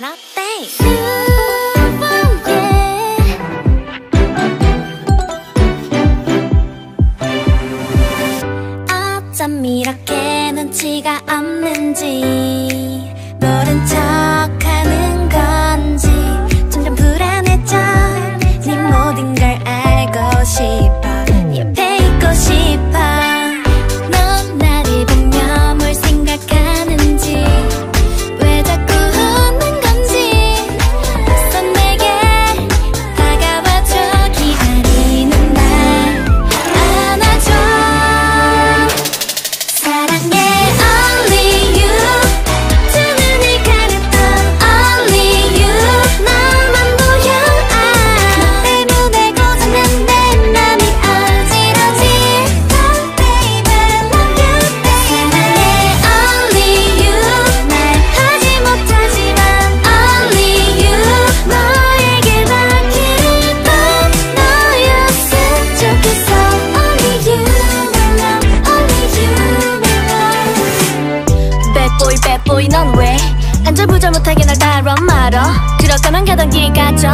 that I think. 이렇게 눈치가 없는지 모른 척 어이 넌 왜? 안절부절 못하게 날 따라 말어. 들었거나 가던 길 가죠